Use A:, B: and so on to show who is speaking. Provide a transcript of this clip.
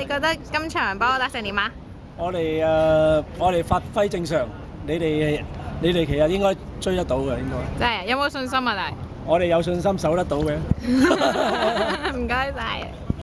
A: 你觉得今场波打成点啊？
B: 我哋诶，我哋发挥正常，你哋，你哋其实应该追得到嘅，应该。
A: 真系，有冇信心啊？大
B: 我哋有信心守得到嘅。
A: 唔该晒。